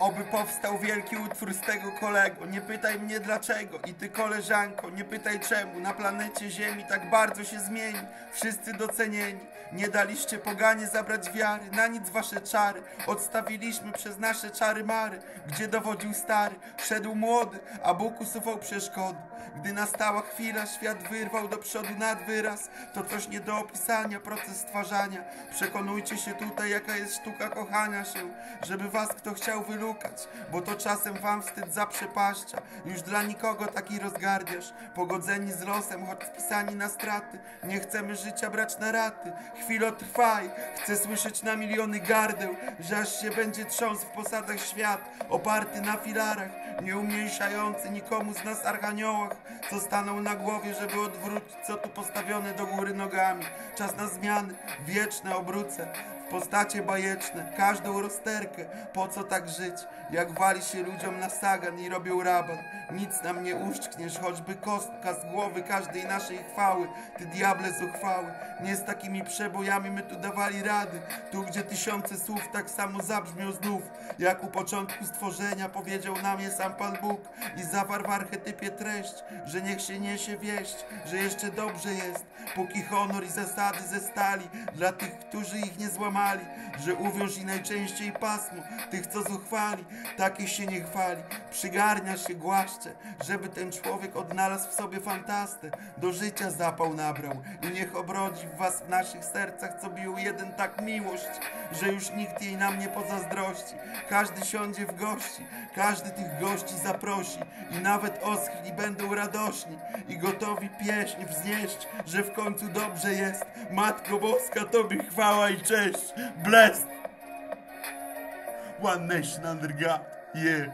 Oby powstał wielki utwór z tego kolego. Nie pytaj mnie dlaczego. I ty koleżanko, nie pytaj czemu. Na planecie Ziemi tak bardzo się zmieni. Wszyscy docenieni. Nie daliście poganie zabrać wiary. Na nic wasze czary. Odstawiliśmy przez nasze czary mary. Gdzie dowodził stary? Szedł młody, a Bóg usuwał przeszkody. Gdy nastała chwila, świat wyrwał do przodu nad wyraz. To coś nie do opisania, proces stwarzania. Przekonujcie się tutaj, jaka jest sztuka kochania się. Żeby was kto chciał wylukać Bo to czasem wam wstyd zaprzepaścia Już dla nikogo taki rozgardiasz Pogodzeni z losem, choć spisani na straty. Nie chcemy życia brać na raty. Chwilo trwaj, chcę słyszeć na miliony gardeł Że aż się będzie trząsł w posadach świat Oparty na filarach Nie umniejszający nikomu z nas archaniołach Co stanął na głowie, żeby odwrócić Co tu postawione do góry nogami. Czas na zmiany, wieczne obrócę w postacie bajeczne, każdą rozterkę, po co tak żyć? Jak wali się ludziom na sagan i robią raban, nic nam nie uszczkniesz, choćby kostka z głowy każdej naszej chwały, ty diable zuchwały, nie z takimi przebojami my tu dawali rady, tu gdzie tysiące słów tak samo zabrzmią znów, jak u początku stworzenia powiedział nam je sam Pan Bóg. I zawarł w archetypie treść, że niech się niesie wieść, że jeszcze dobrze jest, póki honor i zasady ze stali dla tych, którzy ich nie złamali, że uwiąż i najczęściej pasmo tych, co zuchwali, takich się nie chwali, przygarnia się głaszcze, żeby ten człowiek odnalazł w sobie fantastę, do życia zapał nabrał i niech obrodzi w was w naszych sercach, co bił jeden tak miłość, że już nikt jej nam nie pozazdrości, każdy siądzie w gości, każdy tych gości zaprosi i nawet oschli będą radośni i gotowi pieśń wznieść, że w końcu dobrze jest. Matko Boska, Tobie chwała i cześć. Blessed. One nation under God. Yeah.